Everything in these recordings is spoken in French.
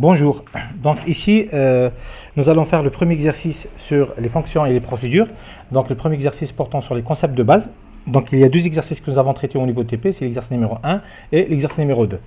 Bonjour. Donc ici, euh, nous allons faire le premier exercice sur les fonctions et les procédures. Donc le premier exercice portant sur les concepts de base. Donc il y a deux exercices que nous avons traités au niveau TP, c'est l'exercice numéro 1 et l'exercice numéro 2.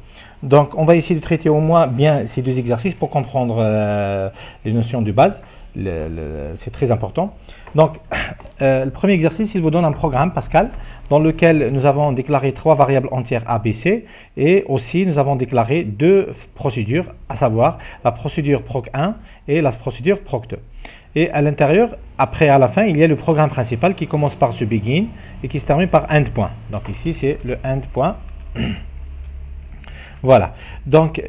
Donc on va essayer de traiter au moins bien ces deux exercices pour comprendre euh, les notions de base c'est très important. Donc, euh, le premier exercice, il vous donne un programme Pascal dans lequel nous avons déclaré trois variables entières A, B, C et aussi nous avons déclaré deux procédures, à savoir la procédure proc1 et la procédure proc2. Et à l'intérieur, après à la fin, il y a le programme principal qui commence par ce begin et qui se termine par endpoint. Donc ici, c'est le endpoint. voilà. Donc,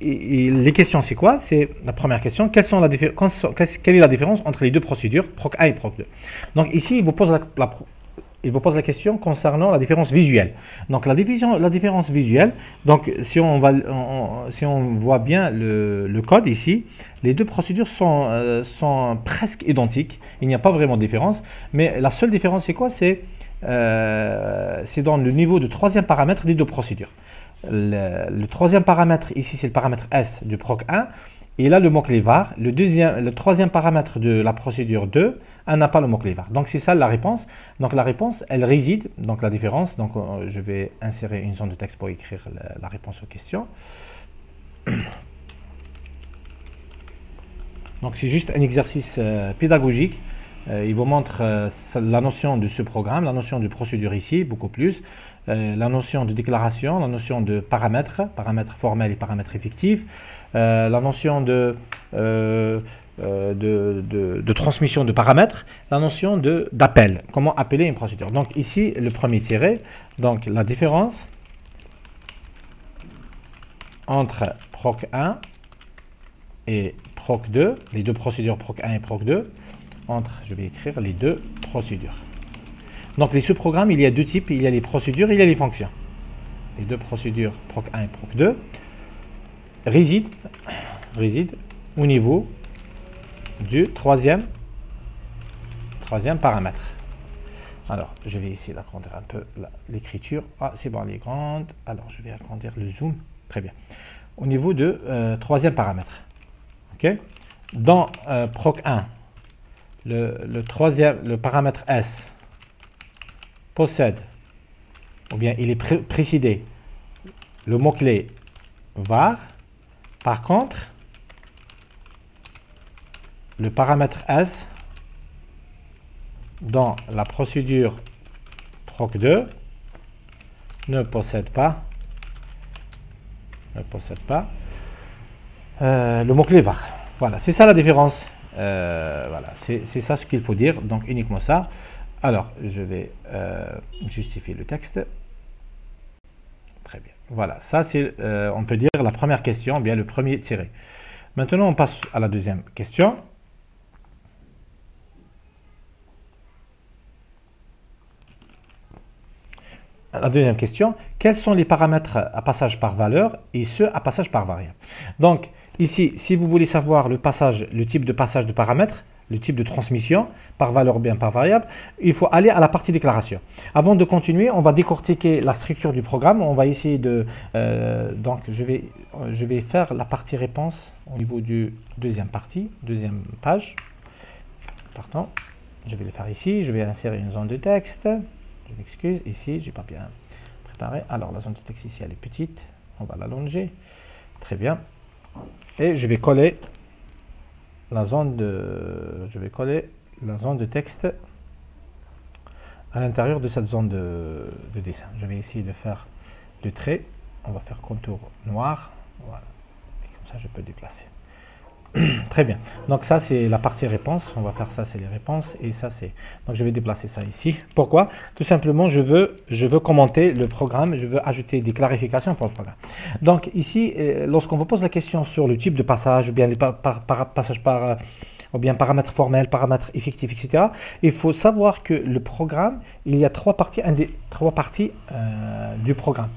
les questions, c'est quoi? C'est la première question. Quelle, est la différence entre les deux procédures, PROC 1 et PROC 2 Donc ici, il vous pose la, question concernant la différence visuelle. Donc la, différence visuelle, donc si on, voit bien le, le, code ici, les deux procédures sont, euh, sont presque identiques. Il n'y a pas vraiment de différence. Mais la seule différence, c'est quoi? C'est euh, dans le niveau de troisième paramètre des deux procédures. Le, troisième paramètre, ici, c'est le paramètre S du PROC 1. Et là, le mot-clé var. Le, deuxième, le troisième paramètre de la procédure 2 n'a pas le mot-clé var. Donc, c'est ça la réponse. Donc, la réponse, elle réside, donc la différence. Donc, euh, je vais insérer une zone de texte pour écrire la, réponse aux questions. Donc, c'est juste un exercice euh, pédagogique. Euh, il vous montre la notion de ce programme, la notion de procédure ici, beaucoup plus. Euh, la notion de déclaration, la notion de paramètres, paramètres formels et paramètres effectifs, euh, la notion de, euh, transmission de paramètres, la notion d'appel, comment appeler une procédure? Donc ici, le premier tiré, donc la différence entre PROC1 et PROC2, les deux procédures PROC1 et PROC2, entre, je vais écrire les deux procédures. Donc les sous-programmes, il y a deux types, il y a les procédures, il y a les fonctions. Les deux procédures PROC 1 et PROC 2 résident, résident au niveau du troisième, paramètre. Alors, je vais essayer d'agrandir un peu l'écriture. Ah, c'est bon, elle est grande. Alors, je vais agrandir le zoom. Très bien. Au niveau de euh, troisième paramètre. OK? Dans euh, PROC 1, le, troisième, le paramètre S, possède, ou bien il est précédé, le mot-clé var. Par contre, le paramètre S dans la procédure proc2 ne possède pas ne possède pas euh, le mot-clé var. Voilà, c'est ça la différence. Euh, voilà, c'est ça ce qu'il faut dire, donc uniquement ça. Alors, je vais euh, justifier le texte. Très bien. Voilà, ça c'est, euh, on peut dire, la première question, bien le premier tiré. Maintenant, on passe à la deuxième question. La deuxième question, quels sont les paramètres à passage par valeur et ceux à passage par variable? Ici, si vous voulez savoir le type de passage de paramètres, le type de transmission, par valeur ou bien par variable, il faut aller à la partie déclaration. Avant de continuer, on va décortiquer la structure du programme. On va essayer de... Euh, donc, je vais, je vais faire la partie réponse au niveau du deuxième partie, deuxième page. Pardon. Je vais le faire ici. Je vais insérer une zone de texte. Je m'excuse. Ici, j'ai pas bien préparé. Alors, la zone de texte ici, elle est petite. On va l'allonger. Très bien. Et je vais coller la zone de, je vais coller la zone de texte à l'intérieur de cette zone de, dessin. Je vais essayer de faire le trait. On va faire contour noir. Et comme ça, je peux déplacer. Très bien. Donc ça, c'est la partie réponse. On va faire ça, c'est les réponses. Et ça, c'est... Donc je vais déplacer ça ici. Pourquoi? Tout simplement, je veux, je veux commenter le programme. Je veux ajouter des clarifications pour le programme. Donc ici, euh, lorsqu'on vous pose la question sur le type de passage, ou bien les par, passages par... Euh, ou bien paramètres formels, paramètres effectifs, etc. Il faut savoir que le programme, il y a trois parties euh, du programme.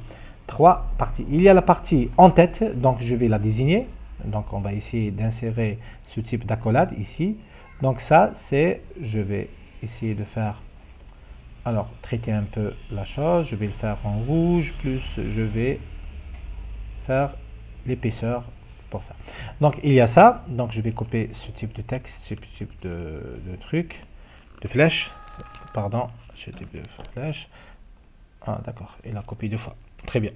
Trois parties. Il y a la partie en tête, donc je vais la désigner. Donc on va essayer d'insérer ce type d'accolade ici. Donc ça, c'est, je vais essayer de faire, alors traiter un peu la chose. Je vais le faire en rouge, plus je vais faire l'épaisseur pour ça. Donc il y a ça. Donc je vais copier ce type de texte, ce type de, truc, de flèche. Pardon, ce type de flèche. Ah d'accord, il a copié deux fois. Très bien.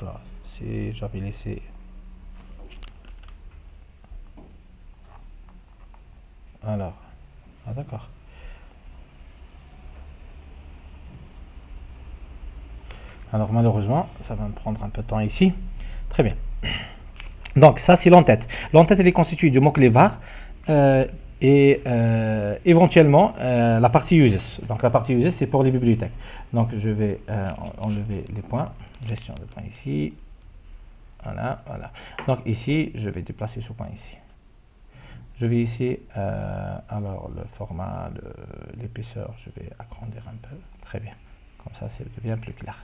Alors, j'avais laissé... Alors, ah d'accord. Alors malheureusement, ça va me prendre un peu de temps ici. Très bien. Donc ça c'est l'entête. L'entête elle est constituée du mot-clé var euh, et euh, éventuellement euh, la partie uses. Donc la partie uses c'est pour les bibliothèques. Donc je vais enlever les points. Gestion de points ici. Voilà, voilà. Donc ici, je vais déplacer ce point ici. Je vais ici, alors le format, l'épaisseur, je vais agrandir un peu. Très bien. Comme ça, ça devient plus clair.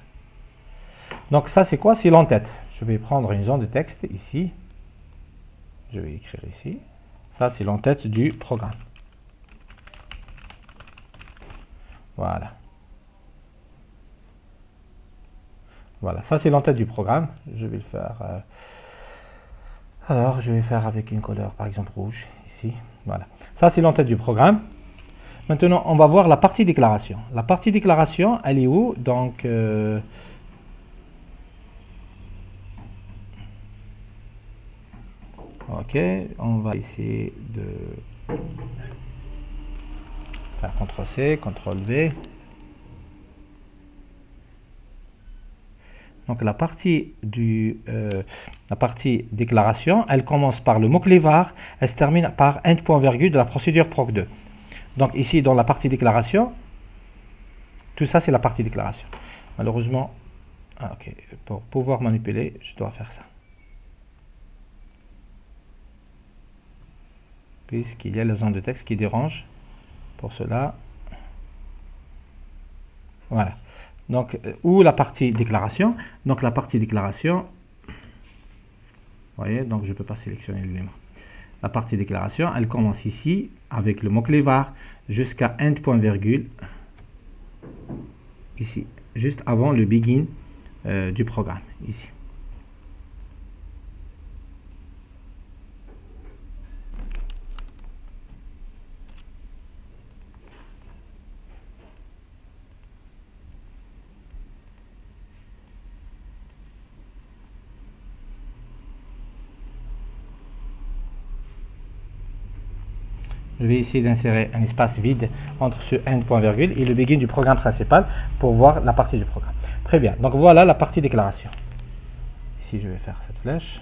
Donc ça, c'est quoi? C'est l'entête. Je vais prendre une zone de texte ici. Je vais écrire ici. Ça, c'est l'entête du programme. Voilà. Voilà, ça c'est l'entête du programme. Je vais le faire. Euh, alors, je vais faire avec une couleur, par exemple rouge, ici. Voilà. Ça c'est l'entête du programme. Maintenant, on va voir la partie déclaration. La partie déclaration, elle est où? Donc, euh, Ok, on va essayer de faire CTRL-C, CTRL-V. Donc la partie, du, euh, la partie déclaration, elle commence par le mot-clé var, elle se termine par end point virgule de la procédure proc2. Donc ici, dans la partie déclaration, tout ça c'est la partie déclaration. Malheureusement, ah, pour pouvoir manipuler, je dois faire ça. puisqu'il y a la zone de texte qui dérange. Pour cela, voilà. Donc, euh, ou la partie déclaration. Donc, la partie déclaration, vous voyez, donc je ne peux pas sélectionner l'élément. La partie déclaration, elle commence ici avec le mot-clé var jusqu'à end point virgule ici, juste avant le begin euh, du programme, ici. Je vais essayer d'insérer un espace vide entre ce end point virgule et le begin du programme principal pour voir la partie du programme. Très bien, donc voilà la partie déclaration. Ici, je vais faire cette flèche.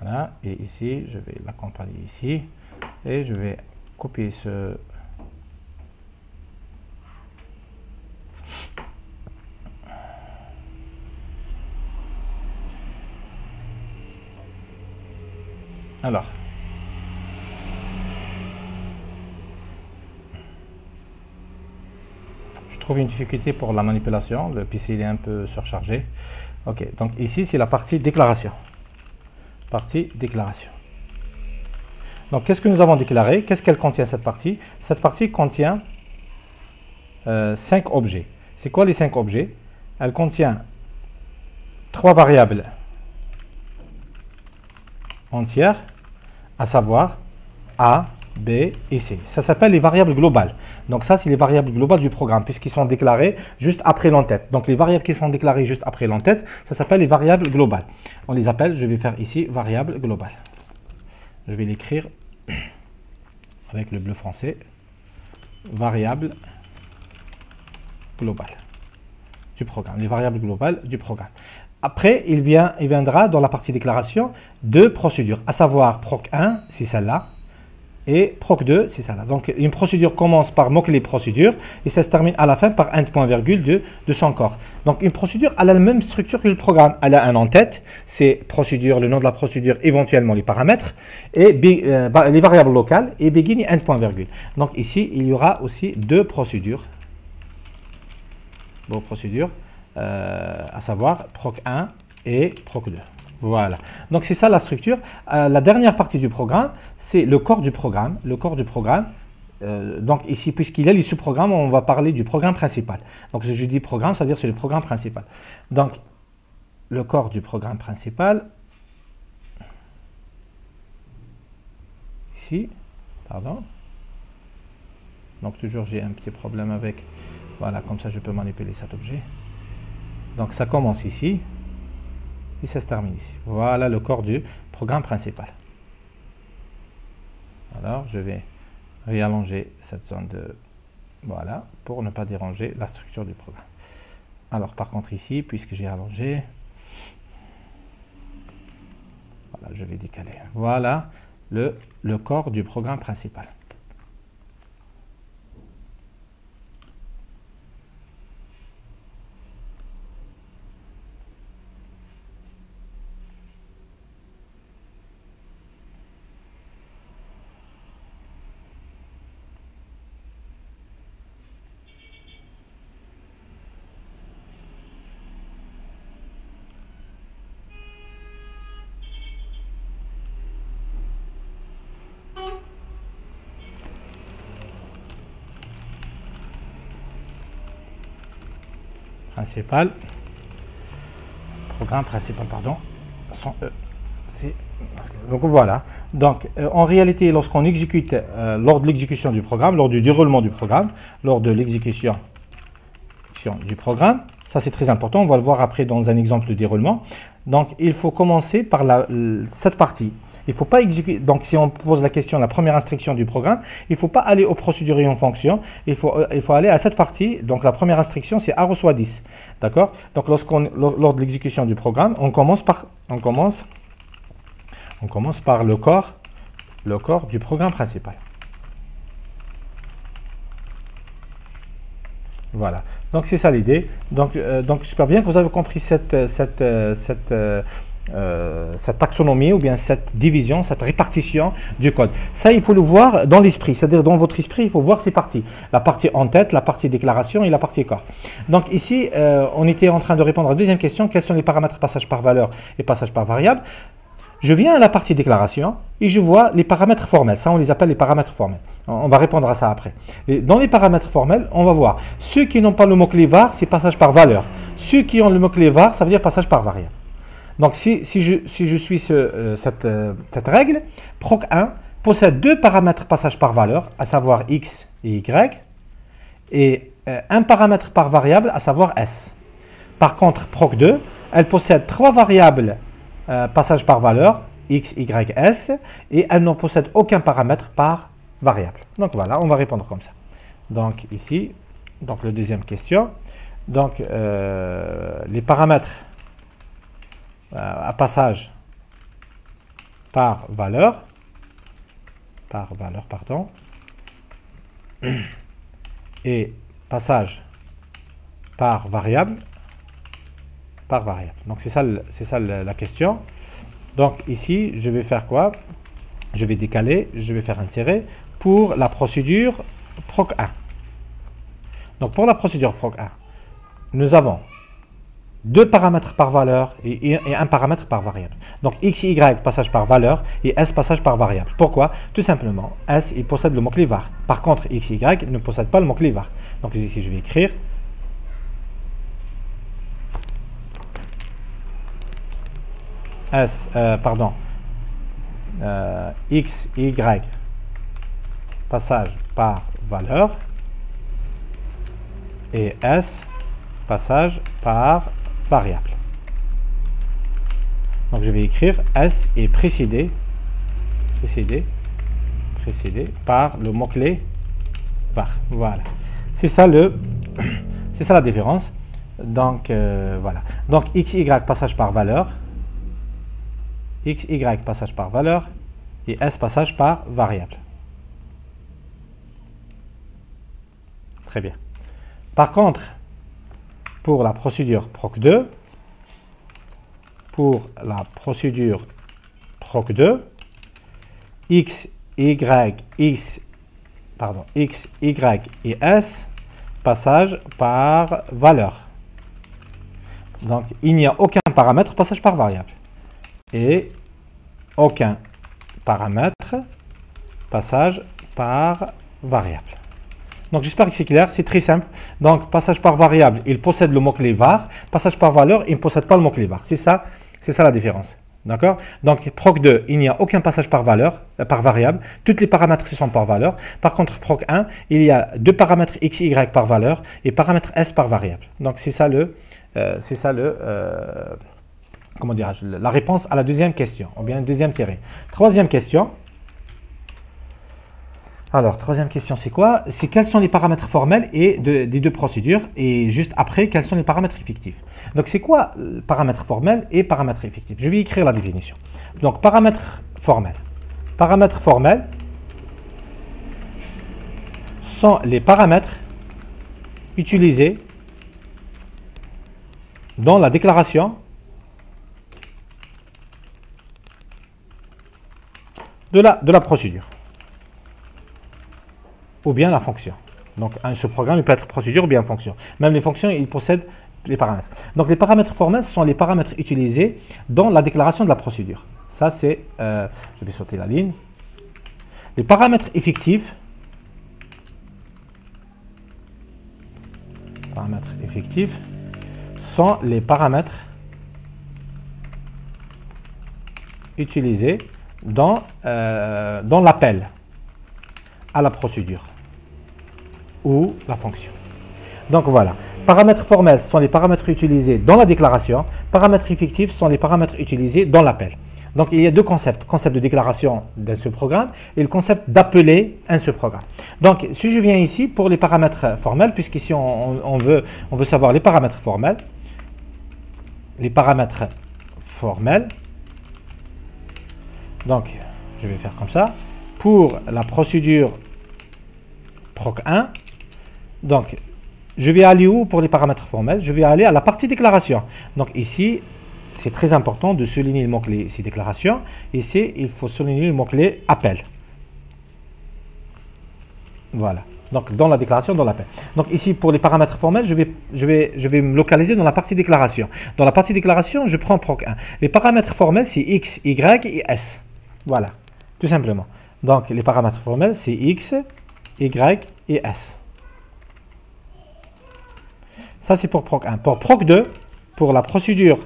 Voilà, et ici, je vais l'accompagner ici, et je vais copier ce, Alors. Je trouve une difficulté pour la manipulation. Le PC est un peu surchargé. Ok, donc ici c'est la partie déclaration. Partie déclaration. Donc qu'est-ce que nous avons déclaré? Qu'est-ce qu'elle contient cette partie? Cette partie contient euh, cinq objets. C'est quoi les cinq objets? Elle contient trois variables entières à savoir A, B et C. Ça s'appelle les variables globales. Donc ça, c'est les variables globales du programme, puisqu'ils sont déclarés juste après l'entête. Donc les variables qui sont déclarées juste après l'entête, ça s'appelle les variables globales. On les appelle, je vais faire ici, variables globales. Je vais l'écrire avec le bleu français. Variables globales du programme. Les variables globales du programme. Après, il, vient, il viendra dans la partie déclaration deux procédures, à savoir proc1, c'est celle-là, et proc2, c'est celle-là. Donc, une procédure commence par mot-clé procédure et ça se termine à la fin par un point virgule de, de son corps. Donc, une procédure, elle a la même structure que le programme. Elle a un en-tête, c'est procédure, le nom de la procédure, éventuellement les paramètres, et euh, les variables locales, et begin et end point virgule. Donc, ici, il y aura aussi deux procédures. Bon, procédures. Euh, à savoir proc 1 et proc 2. Voilà. Donc c'est ça la structure. Euh, la dernière partie du programme, c'est le corps du programme. Le corps du programme, euh, donc ici, puisqu'il y a les sous-programmes, on va parler du programme principal. Donc si je dis programme, ça veut dire c'est le programme principal. Donc le corps du programme principal, ici, pardon. Donc toujours j'ai un petit problème avec, voilà, comme ça je peux manipuler cet objet. Donc ça commence ici, et ça se termine ici. Voilà le corps du programme principal. Alors je vais réallonger cette zone de... Voilà, pour ne pas déranger la structure du programme. Alors par contre ici, puisque j'ai allongé, voilà, je vais décaler. Voilà le, corps du programme principal. Principal. Programme principal, pardon. Sans E. Donc voilà. Donc euh, en réalité, lorsqu'on exécute, euh, lors de l'exécution du programme, lors du déroulement du programme, lors de l'exécution du programme, ça c'est très important, on va le voir après dans un exemple de déroulement. Donc il faut commencer par la, cette partie. Il ne faut pas exécuter. Donc, si on pose la question, la première instruction du programme, il ne faut pas aller aux procédures et aux fonctions. Il faut, euh, il faut aller à cette partie. Donc, la première instruction, c'est A reçoit 10. D'accord? Donc, lorsqu'on, lors de l'exécution du programme, on commence par, on commence, on commence par le corps, le corps du programme principal. Voilà. Donc c'est ça l'idée. Donc, euh, donc j'espère bien que vous avez compris cette, cette, euh, cette, euh, cette taxonomie ou bien cette division, cette répartition du code. Ça, il faut le voir dans l'esprit, c'est-à-dire dans votre esprit, il faut voir ces parties. La partie en tête, la partie déclaration et la partie corps. Donc ici, euh, on était en train de répondre à la deuxième question, quels sont les paramètres passage par valeur et passage par variable? Je viens à la partie déclaration et je vois les paramètres formels. Ça, on les appelle les paramètres formels. On va répondre à ça après. dans les paramètres formels, on va voir ceux qui n'ont pas le mot-clé var, c'est passage par valeur. Ceux qui ont le mot-clé var, ça veut dire passage par variable. Donc, si, si, je, suis euh, cette, euh, cette, règle, proc1 possède deux paramètres passage par valeur, à savoir x et y, et euh, un paramètre par variable, à savoir s. Par contre, proc2, elle possède trois variables passage par valeur, x, y, s, et elle ne possède aucun paramètre par variable. Donc voilà, on va répondre comme ça. Donc ici, donc la deuxième question. Donc les paramètres à passage par valeur, par valeur, pardon, et passage par variable, par variable. Donc c'est ça, c'est ça la question. Donc ici, je vais faire quoi? Je vais décaler, je vais faire un tiret pour la procédure PROC1. Donc pour la procédure PROC1, nous avons deux paramètres par valeur et, un paramètre par variable. Donc x, y passage par valeur et s passage par variable. Pourquoi? Tout simplement, s il possède le mot-clé var. Par contre, x, y ne possède pas le mot-clé var. Donc ici, je vais écrire s, euh, pardon, euh, x, y passage par valeur et s passage par variable. Donc je vais écrire S est précédé, précédé, précédé par le mot-clé var. Voilà. C'est ça le c'est ça la différence. Donc euh, voilà. Donc x, y passage par valeur. x, y passage par valeur et s passage par variable. Très bien. Par contre, pour la procédure PROC2, pour la procédure PROC2, X, Y, X, pardon, X, Y et S, passage par valeur. Donc, il n'y a aucun paramètre passage par variable. Et aucun paramètre passage par variable. Donc j'espère que c'est clair, c'est très simple. Donc passage par variable, il possède le mot-clé var. Passage par valeur, il ne possède pas le mot-clé var. C'est ça, c'est ça la différence. D'accord? Donc, proc2, il n'y a aucun passage par valeur, euh, par variable. Toutes les paramètres sont par valeur. Par contre, proc1, il y a deux paramètres x, y par valeur et paramètre s par variable. Donc, c'est ça le, euh, c'est ça le, euh, comment dirais-je, la réponse à la deuxième question, ou bien deuxième tiré. Troisième question. Alors, troisième question, c'est quoi? C'est quels sont les paramètres formels et des deux procédures Et juste après, quels sont les paramètres effectifs? Donc, c'est quoi euh, paramètres formels et paramètres effectifs Je vais écrire la définition. Donc, paramètres formels. Paramètres formels sont les paramètres utilisés dans la déclaration de la, de la procédure ou bien la fonction. Donc, ce programme il peut être procédure ou bien fonction. Même les fonctions, ils possèdent les paramètres. Donc, les paramètres formels sont les paramètres utilisés dans la déclaration de la procédure. Ça, c'est... Euh, je vais sauter la ligne. Les paramètres effectifs... Paramètres effectifs sont les paramètres utilisés dans, euh, dans l'appel à la procédure ou la fonction. Donc voilà. Paramètres formels sont les paramètres utilisés dans la déclaration. Paramètres effectifs sont les paramètres utilisés dans l'appel. Donc il y a deux concepts. Concept de déclaration d'un seul programme et le concept d'appeler un seul programme. Donc si je viens ici pour les paramètres formels, puisqu'ici on, on, veut, on veut savoir les paramètres formels. Les paramètres formels. Donc je vais faire comme ça. Pour la procédure proc1, donc, je vais aller où pour les paramètres formels? Je vais aller à la partie déclaration. Donc ici, c'est très important de souligner le mot-clé ici déclaration. Ici, il faut souligner le mot-clé appel. Voilà. Donc dans la déclaration, dans l'appel. Donc ici, pour les paramètres formels, je vais, me localiser dans la partie déclaration. Dans la partie déclaration, je prends proc1. Les paramètres formels, c'est x, y et s. Voilà, tout simplement. Donc les paramètres formels, c'est x, y et s. Ça, c'est pour proc 1. Pour proc 2, pour la procédure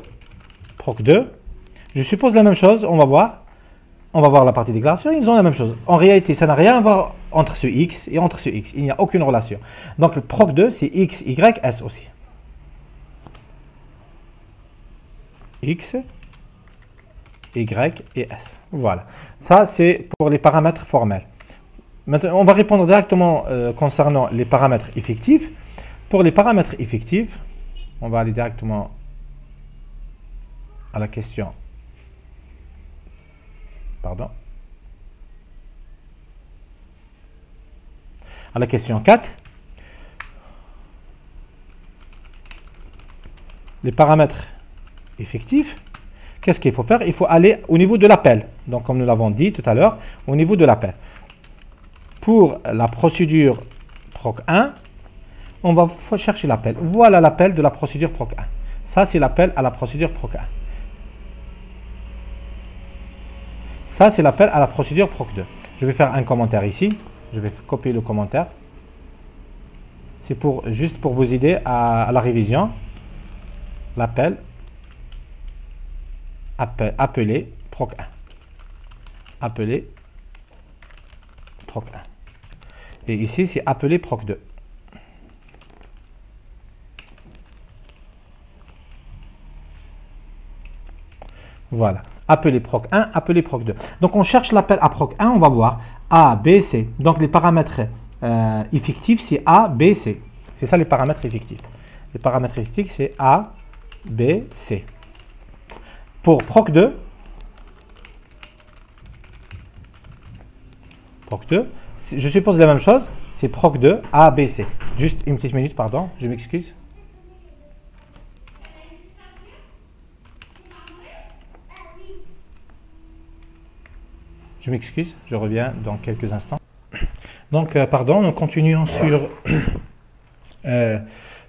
proc 2, je suppose la même chose. On va voir. On va voir la partie déclaration. Ils ont la même chose. En réalité, ça n'a rien à voir entre ce x et entre ce x. Il n'y a aucune relation. Donc, le proc 2, c'est x, y, s aussi. x, y et s. Voilà. Ça, c'est pour les paramètres formels. Maintenant, on va répondre directement euh, concernant les paramètres effectifs. Pour les paramètres effectifs, on va aller directement à la question. Pardon. À la question 4. Les paramètres effectifs, qu'est-ce qu'il faut faire? Il faut aller au niveau de l'appel. Donc, comme nous l'avons dit tout à l'heure, au niveau de l'appel. Pour la procédure PROC 1, on va chercher l'appel. Voilà l'appel de la procédure PROC 1. Ça, c'est l'appel à la procédure PROC 1. Ça, c'est l'appel à la procédure PROC 2. Je vais faire un commentaire ici. Je vais copier le commentaire. C'est pour, juste pour vous aider à, la révision. L'appel appel, appelé PROC 1. Appelé PROC 1. Et ici, c'est appelé PROC 2. Voilà. Appelé proc 1, appelé proc 2. Donc on cherche l'appel à proc 1, on va voir A, B, C. Donc les paramètres euh, effectifs, c'est A, B, C. C'est ça les paramètres effectifs. Les paramètres effectifs, c'est A, B, C. Pour proc 2, proc 2, je suppose la même chose, c'est proc 2, A, B, C. Juste une petite minute, pardon, je m'excuse. Je m'excuse, je reviens dans quelques instants. Donc, euh, pardon, nous continuons sur, euh,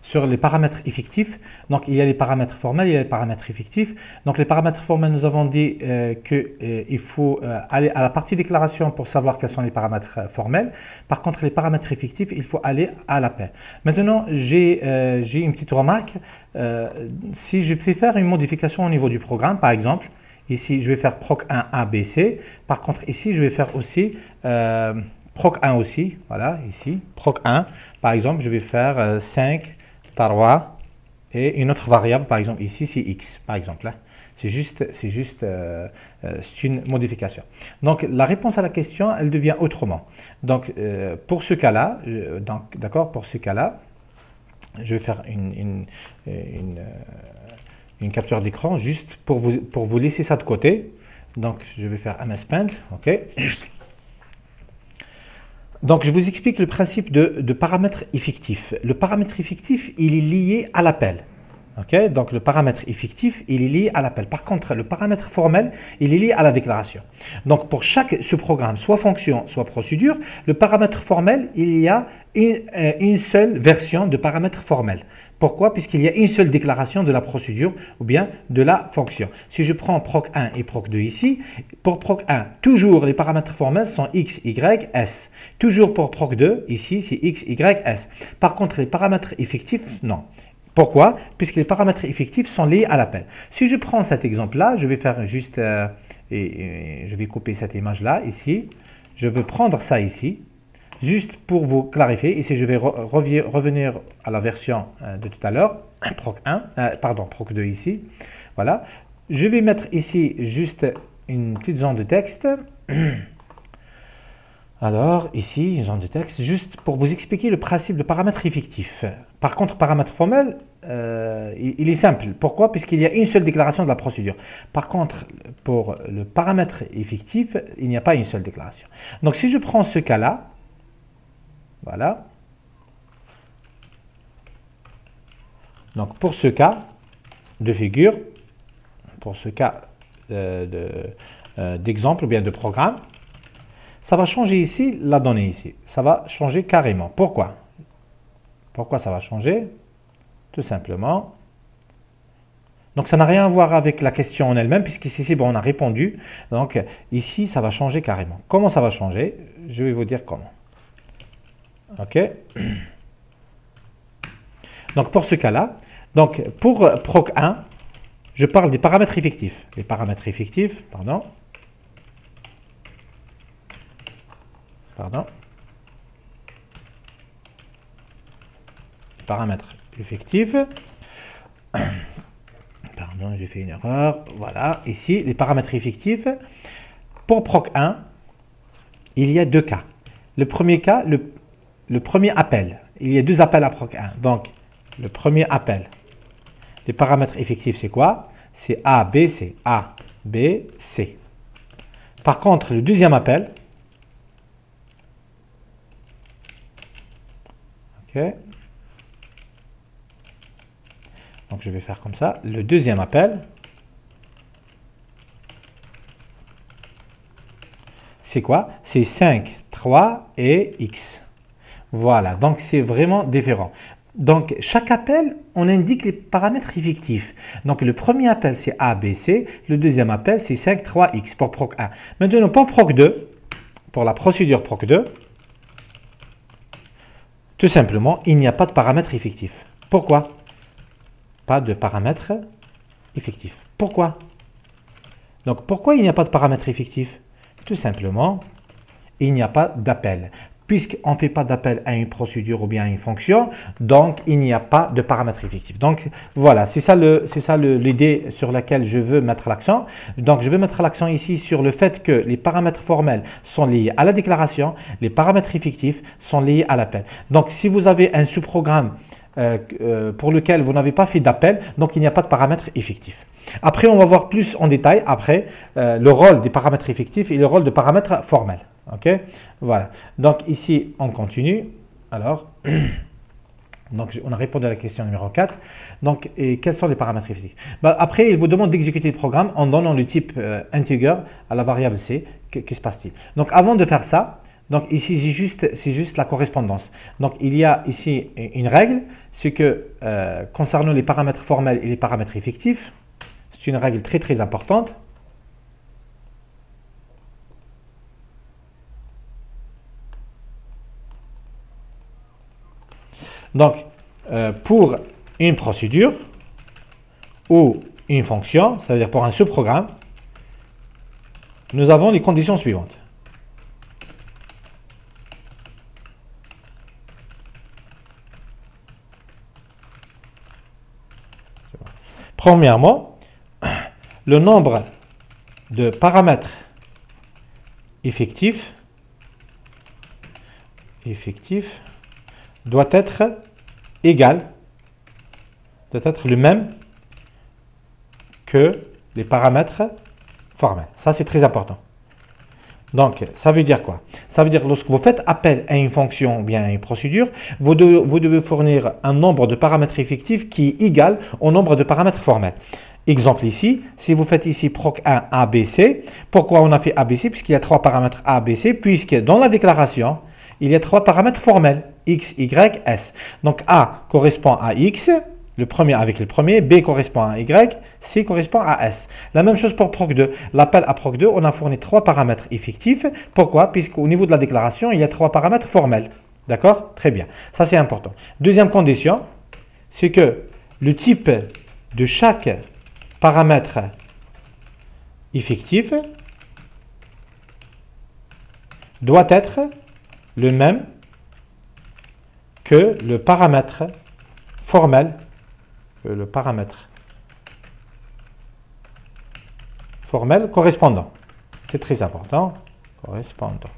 sur les paramètres effectifs. Donc, il y a les paramètres formels, il y a les paramètres effectifs. Donc, les paramètres formels, nous avons dit euh, qu'il euh, faut aller à la partie déclaration pour savoir quels sont les paramètres formels. Par contre, les paramètres effectifs, il faut aller à l'appel. Maintenant, j'ai une petite remarque. si je fais faire une modification au niveau du programme, par exemple, ici, je vais faire proc 1 ABC. Par contre, ici, je vais faire aussi proc 1 aussi. Voilà, ici, proc 1. Par exemple, je vais faire 5 3 et une autre variable, par exemple ici, c'est x, par exemple. Hein. C'est juste, c'est juste euh, euh, une modification. Donc, la réponse à la question, elle devient autrement. Donc, euh, pour ce cas-là, d'accord, pour ce cas-là, je vais faire une capture d'écran juste pour vous, pour vous laisser ça de côté. Donc, je vais faire MS Paint, donc, je vous explique le principe de, paramètre effectif. Le paramètre effectif, il est lié à l'appel. Donc, le paramètre effectif, il est lié à l'appel. Par contre, le paramètre formel, il est lié à la déclaration. Donc, pour chaque sous-programme, soit fonction, soit procédure, le paramètre formel, il y a une, euh, une seule version de paramètre formel. Pourquoi? Puisqu'il y a une seule déclaration de la procédure ou bien de la fonction. Si je prends proc1 et proc2 ici, pour proc1, toujours les paramètres formels sont x, y, s. Toujours pour proc2, ici, c'est x, y, s. Par contre, les paramètres effectifs, non. Pourquoi? Puisque les paramètres effectifs sont liés à l'appel. Si je prends cet exemple-là, je vais faire juste, euh, et, je vais couper cette image-là, ici. Je veux prendre ça ici. Juste pour vous clarifier, ici je vais revenir à la version euh, de tout à l'heure, proc 1, euh, pardon, proc 2 ici. Voilà. Je vais mettre ici juste une petite zone de texte. Alors, ici, une zone de texte, juste pour vous expliquer le principe de paramètre effectif. Par contre, paramètre formel, euh, il, est simple. Pourquoi? Puisqu'il y a une seule déclaration de la procédure. Par contre, pour le paramètre effectif, il n'y a pas une seule déclaration. Donc, si je prends ce cas-là, voilà. Donc pour ce cas de figure, pour ce cas euh, euh, d'exemple ou bien de programme, ça va changer ici la donnée ici. Ça va changer carrément. Pourquoi? Pourquoi ça va changer? Tout simplement. Donc ça n'a rien à voir avec la question en elle-même, puisqu'ici, bon, on a répondu. Donc ici, ça va changer carrément. Comment ça va changer? Je vais vous dire comment. OK Donc, pour ce cas-là, donc pour proc 1, je parle des paramètres effectifs. Les paramètres effectifs, pardon. Pardon. Paramètres effectifs. Pardon, j'ai fait une erreur. Voilà, ici, les paramètres effectifs. Pour proc 1, il y a deux cas. Le premier cas, le, le premier appel. Il y a deux appels à PROC 1. Donc, le premier appel. Les paramètres effectifs, c'est quoi? C'est A, B, C. A, B, C. Par contre, le deuxième appel. OK. Donc, je vais faire comme ça. Le deuxième appel. C'est quoi? C'est 5, 3 et X. Voilà, donc c'est vraiment différent. Donc, chaque appel, on indique les paramètres effectifs. Donc, le premier appel, c'est A, B, C. Le deuxième appel, c'est 5, 3, X pour PROC 1. Maintenant, pour PROC 2, pour la procédure PROC 2, tout simplement, il n'y a pas de paramètres effectifs. Pourquoi? Pas de paramètres effectifs. Pourquoi? Donc, pourquoi il n'y a pas de paramètres effectifs? Tout simplement, il n'y a pas d'appel puisqu'on ne fait pas d'appel à une procédure ou bien à une fonction, donc il n'y a pas de paramètre effectif. Donc voilà, c'est ça l'idée sur laquelle je veux mettre l'accent. Donc je veux mettre l'accent ici sur le fait que les paramètres formels sont liés à la déclaration, les paramètres effectifs sont liés à l'appel. Donc si vous avez un sous-programme euh, euh, pour lequel vous n'avez pas fait d'appel, donc il n'y a pas de paramètre effectif. Après, on va voir plus en détail, après, euh, le rôle des paramètres effectifs et le rôle de paramètres formels. OK? Voilà. Donc ici, on continue. Alors, donc on a répondu à la question numéro 4. Donc, et quels sont les paramètres effectifs bah, Après, il vous demande d'exécuter le programme en donnant le type euh, integer à la variable c. Qui se passe-t-il? Donc, avant de faire ça, Donc ici, c'est juste, juste la correspondance. Donc il y a ici une règle, c'est que euh, concernant les paramètres formels et les paramètres effectifs, c'est une règle très très importante. Donc, euh, pour une procédure ou une fonction, ça veut dire pour un sous-programme, nous avons les conditions suivantes. Premièrement, le nombre de paramètres effectifs doit être égal, doit être le même que les paramètres formels. Ça, c'est très important. Donc, ça veut dire quoi? Ça veut dire lorsque vous faites appel à une fonction ou bien à une procédure, vous devez, vous devez fournir un nombre de paramètres effectifs qui est égal au nombre de paramètres formels. Exemple ici, si vous faites ici proc 1 ABC, pourquoi on a fait ABC Puisqu'il y a trois paramètres ABC, puisque dans la déclaration, il y a trois paramètres formels, x, y, s. Donc A correspond à x, le premier avec le premier, B correspond à Y, C correspond à S. La même chose pour PROC2. L'appel à PROC2, on a fourni trois paramètres effectifs. Pourquoi? Puisqu'au niveau de la déclaration, il y a trois paramètres formels. D'accord? Très bien. Ça, c'est important. Deuxième condition, c'est que le type de chaque paramètre effectif doit être le même que le paramètre formel le paramètre formel correspondant. C'est très important. Correspondant.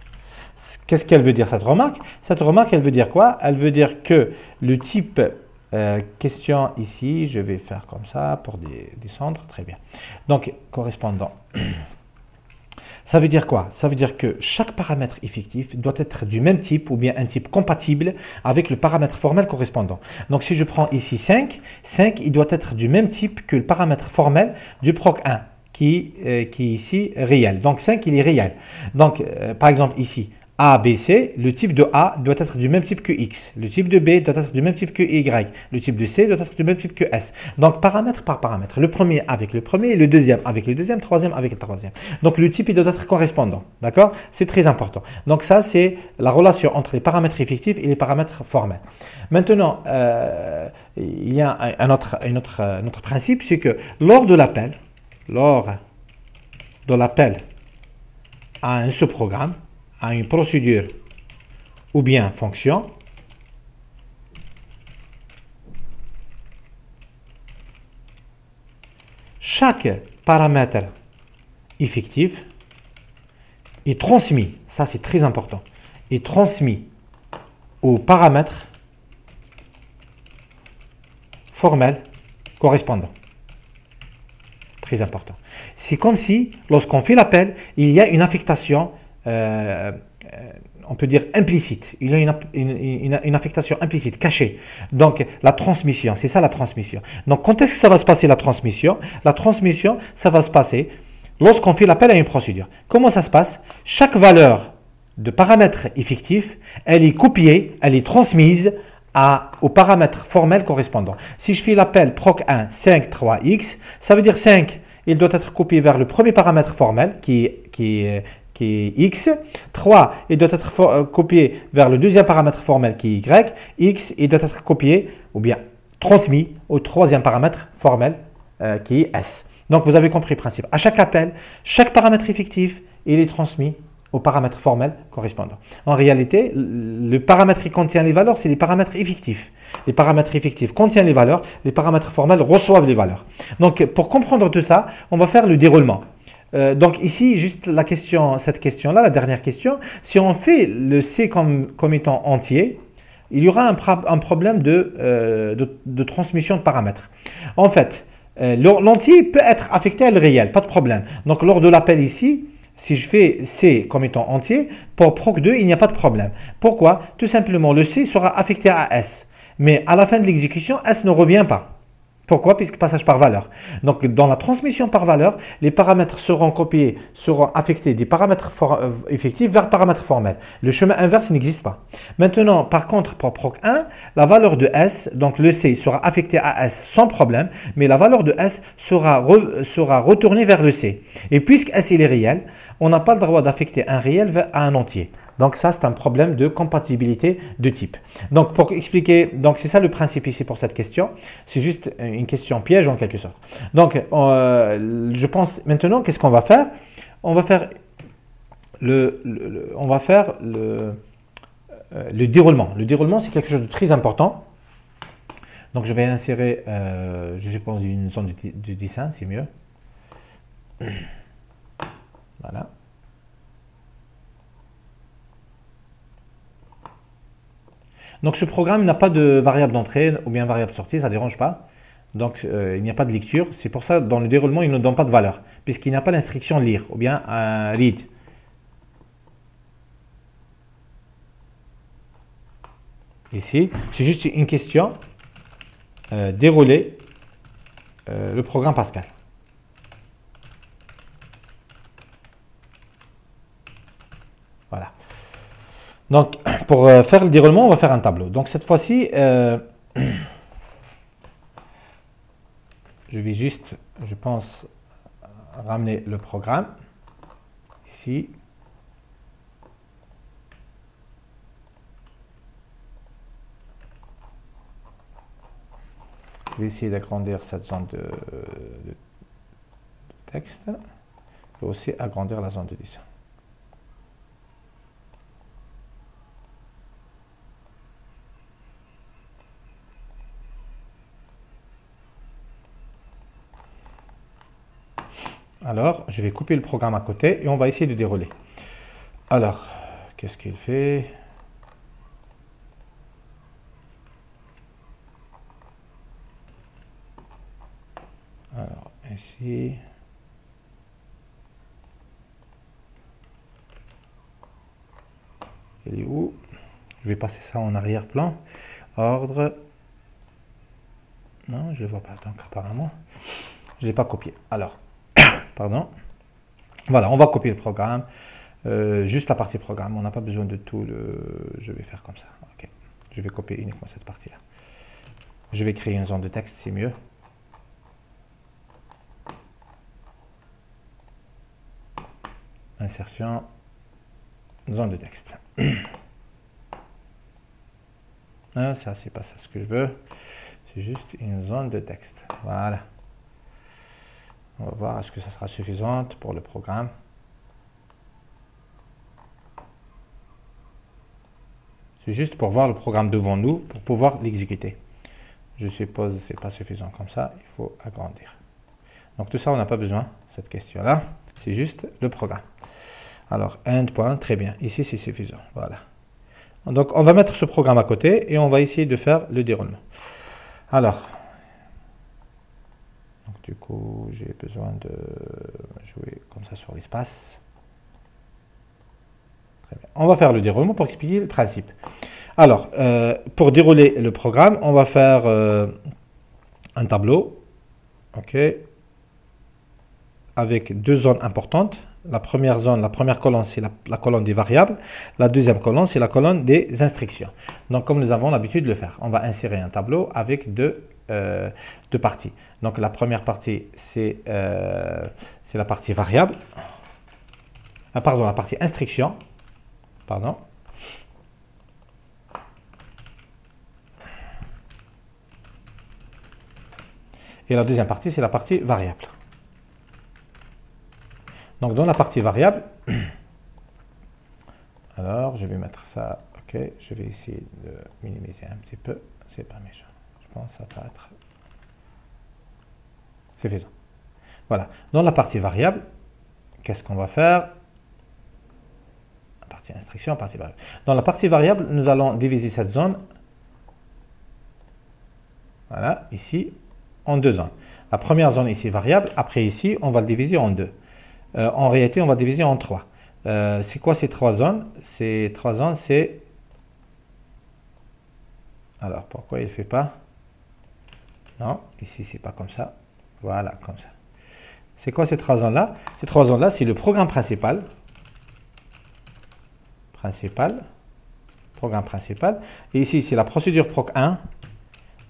Qu'est-ce qu'elle veut dire cette remarque? Cette remarque, elle veut dire quoi? Elle veut dire que le type euh, question ici, je vais faire comme ça pour descendre. Très bien. Donc, correspondant. Ça veut dire quoi? Ça veut dire que chaque paramètre effectif doit être du même type ou bien un type compatible avec le paramètre formel correspondant. Donc si je prends ici 5, 5 il doit être du même type que le paramètre formel du proc 1 qui, euh, qui est ici réel. Donc 5 il est réel. Donc euh, par exemple ici a, B, C, le type de A doit être du même type que X. Le type de B doit être du même type que Y. Le type de C doit être du même type que S. Donc, paramètre par paramètre. Le premier avec le premier, le deuxième avec le deuxième, troisième avec le troisième. Donc, le type il doit être correspondant. D'accord? C'est très important. Donc, ça, c'est la relation entre les paramètres effectifs et les paramètres formels. Maintenant, euh, il y a un autre principe, c'est que lors de l'appel, lors de l'appel à un sous-programme, à une procédure ou bien fonction, chaque paramètre effectif est transmis, ça c'est très important, est transmis au paramètre formel correspondant. Très important. C'est comme si, lorsqu'on fait l'appel, il y a une affectation euh, on peut dire implicite. Il y a une, affectation implicite, cachée. Donc, la transmission, c'est ça la transmission. Donc, quand est-ce que ça va se passer la transmission? La transmission, ça va se passer lorsqu'on fait l'appel à une procédure. Comment ça se passe? Chaque valeur de paramètre effectif, elle est copiée, elle est transmise à, au paramètre formel correspondant. Si je fais l'appel proc1 5 3x, ça veut dire 5, il doit être copié vers le premier paramètre formel qui, qui, qui est x. 3, il doit être euh, copié vers le deuxième paramètre formel qui est y. x, il doit être copié ou bien transmis au troisième paramètre formel euh, qui est s. Donc vous avez compris le principe. À chaque appel, chaque paramètre effectif, il est transmis au paramètre formel correspondant. En réalité, le paramètre qui contient les valeurs, c'est les paramètres effectifs. Les paramètres effectifs contiennent les valeurs, les paramètres formels reçoivent les valeurs. Donc, pour comprendre tout ça, on va faire le déroulement. Euh, donc ici, juste la question, cette question-là, la dernière question, si on fait le C comme, étant entier, il y aura un, problème euh, de, de, transmission de paramètres. En fait, euh, l'entier peut être affecté à le réel, pas de problème. Donc lors de l'appel ici, si je fais C comme étant entier, pour proc2, il n'y a pas de problème. Pourquoi? Tout simplement, le C sera affecté à S. Mais à la fin de l'exécution, S ne revient pas. Pourquoi? Puisque passage par valeur. Donc, dans la transmission par valeur, les paramètres seront copiés, seront affectés des paramètres euh, effectifs vers paramètres formels. Le chemin inverse n'existe pas. Maintenant, par contre, pour PROC 1, la valeur de S, donc le C, sera affecté à S sans problème, mais la valeur de S sera, retournée vers le C. Et puisque S est réel, on n'a pas le droit d'affecter un réel à un entier. Donc ça, c'est un problème de compatibilité de type. Donc pour expliquer, donc c'est ça le principe ici pour cette question. C'est juste une question piège en quelque sorte. Donc euh, je pense maintenant, qu'est-ce qu'on va faire? On va faire euh, le déroulement. Le déroulement, c'est quelque chose de très important. Donc je vais insérer, euh, je pense, une zone de, de dessin, c'est mieux. Voilà. Donc ce programme n'a pas de variable d'entrée ou bien variable sortie, ça ne dérange pas. Donc euh, il n'y a pas de lecture. C'est pour ça dans le déroulement, il ne donne pas de valeur, puisqu'il n'y a pas l'instruction lire ou bien un read. Ici, c'est juste une question. Euh, dérouler euh, le programme Pascal. Voilà. Donc, pour euh, faire le déroulement, on va faire un tableau. Donc, cette fois-ci, euh, je vais juste, je pense, ramener le programme ici. Je vais essayer d'agrandir cette zone de, de texte. Vais aussi agrandir la zone de dessin. Alors, je vais couper le programme à côté et on va essayer de dérouler. Alors, qu'est-ce qu'il fait? Alors, ici. Il est où? Je vais passer ça en arrière-plan. Ordre. Non, je ne le vois pas. Donc, apparemment, je ne l'ai pas copié. Alors, Voilà, on va copier le programme. Euh, juste la partie programme. On n'a pas besoin de tout le... Je vais faire comme ça. Je vais copier uniquement cette partie-là. Je vais créer une zone de texte, c'est mieux. Insertion, zone de texte. Ah, ça, c'est pas ça ce que je veux. C'est juste une zone de texte. Voilà. On va voir est-ce que ça sera suffisante pour le programme. C'est juste pour voir le programme devant nous, pour pouvoir l'exécuter. Je suppose que ce n'est pas suffisant comme ça, il faut agrandir. Donc tout ça, on n'a pas besoin, cette question-là. C'est juste le programme. Alors, endpoint, très bien. Ici, c'est suffisant. Voilà. Donc, on va mettre ce programme à côté et on va essayer de faire le déroulement. Alors, du coup, j'ai besoin de jouer comme ça sur l'espace. On va faire le déroulement pour expliquer le principe. Alors, euh, pour dérouler le programme, on va faire euh, un tableau, ok, avec deux zones importantes. La première zone, la première colonne, c'est la, colonne des variables. La deuxième colonne, c'est la colonne des instructions. Donc, comme nous avons l'habitude de le faire, on va insérer un tableau avec deux, euh, deux parties. Donc, la première partie, c'est euh, la partie variable. Ah, pardon, la partie instruction. Pardon. Et la deuxième partie, c'est la partie variable. Donc dans la partie variable, alors je vais mettre ça, ok, je vais essayer de minimiser un petit peu, c'est pas méchant, ça va être, c'est. Voilà, dans la partie variable, qu'est-ce qu'on va faire? Partie instruction, partie variable. Dans la partie variable, nous allons diviser cette zone, voilà, ici, en deux zones. La première zone ici variable, après ici, on va le diviser en deux. Euh, en réalité, on va diviser en trois. Euh, c'est quoi ces trois zones? Ces trois zones, c'est... Alors, pourquoi il ne fait pas? Non, ici, c'est pas comme ça. Voilà, comme ça. C'est quoi ces trois zones-là? Ces trois zones-là, c'est le programme principal. Principal. Programme principal. Et ici, c'est la procédure PROC 1.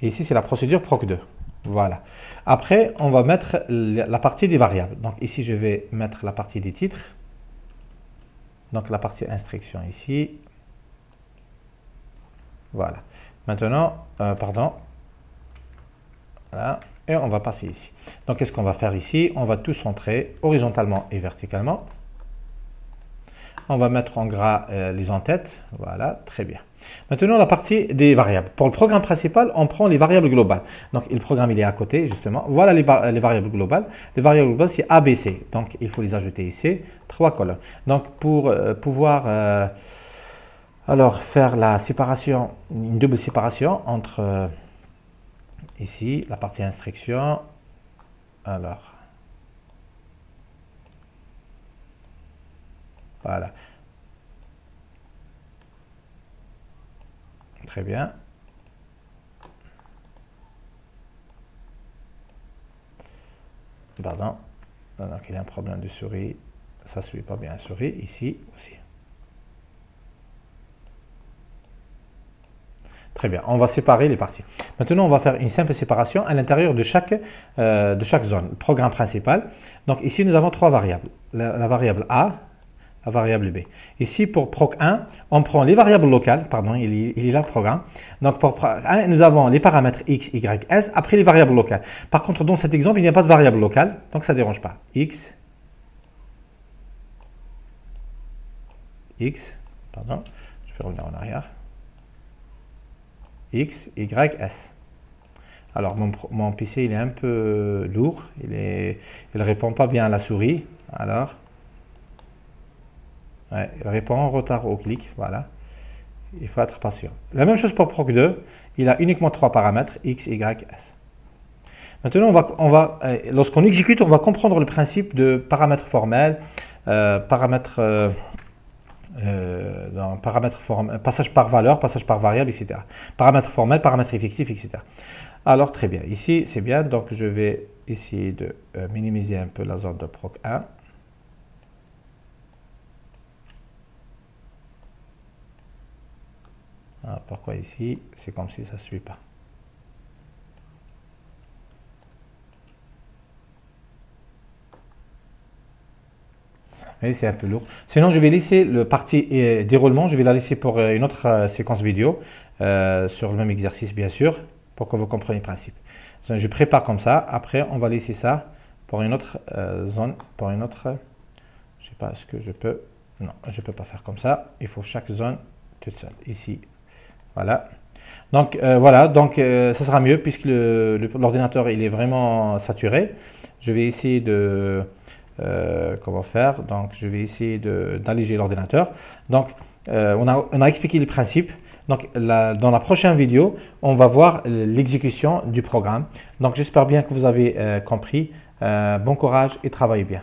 Et ici, c'est la procédure PROC 2. Voilà. Après, on va mettre la partie des variables. Donc ici, je vais mettre la partie des titres. Donc la partie instruction ici. Voilà. Maintenant, euh, pardon. Voilà. Et on va passer ici. Donc qu'est-ce qu'on va faire ici? On va tout centrer horizontalement et verticalement. On va mettre en gras euh, les en-têtes. Voilà, très bien. Maintenant, la partie des variables. Pour le programme principal, on prend les variables globales. Donc, le programme, il est à côté, justement. Voilà les, variables globales. Les variables globales, c'est ABC. Donc, il faut les ajouter ici. Trois colonnes. Donc, pour euh, pouvoir euh, alors faire la séparation, une double séparation entre ici, la partie instruction. Alors, voilà. Très bien. Pardon. Donc, il y a un problème de souris. Ça suit pas bien la souris. Ici aussi. Très bien, on va séparer les parties. Maintenant, on va faire une simple séparation à l'intérieur de chaque, euh, chaque zone. Programme principal. Donc ici, nous avons trois variables. la variable A, la variable b. Ici, pour proc 1, on prend les variables locales, pardon, il, est là le programme. Donc, pour proc 1, nous avons les paramètres x, y, s, après les variables locales. Par contre, dans cet exemple, il n'y a pas de variable locale, donc ça ne dérange pas. x, x, pardon, je vais revenir en arrière, x, y, s. Alors, mon, PC, il est un peu lourd, il ne répond pas bien à la souris, alors... Il répond en retard au clic, voilà. Il faut être patient. La même chose pour Proc 2, il a uniquement trois paramètres, x, y, s. Maintenant, on va, euh, lorsqu'on exécute, on va comprendre le principe de paramètres formels, euh, paramètres, euh, dans paramètres passage par valeur, passage par variable, etc. Paramètres formels, paramètres effectifs, etc. Alors, très bien. Ici, c'est bien. Donc, je vais essayer de minimiser un peu la zone de proc 1. Ah, pourquoi ici, c'est comme si ça ne suit pas. C'est un peu lourd. Sinon, je vais laisser le parti euh, déroulement, je vais la laisser pour euh, une autre euh, séquence vidéo, sur le même exercice bien sûr, pour que vous compreniez le principe. Je prépare comme ça, après on va laisser ça pour une autre zone, pour une autre, je ne sais pas, est-ce que je peux, non, je ne peux pas faire comme ça, il faut chaque zone toute seule. Ici, voilà. Donc voilà, donc ça sera mieux puisque l'ordinateur il est vraiment saturé. Je vais essayer de euh, comment faire. Donc je vais essayer d'alléger l'ordinateur. Donc on a, on, a, expliqué le principe. Donc dans la prochaine vidéo, on va voir l'exécution du programme. Donc j'espère bien que vous avez compris. bon courage et travaillez bien.